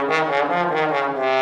Gracias.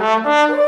Uh-huh.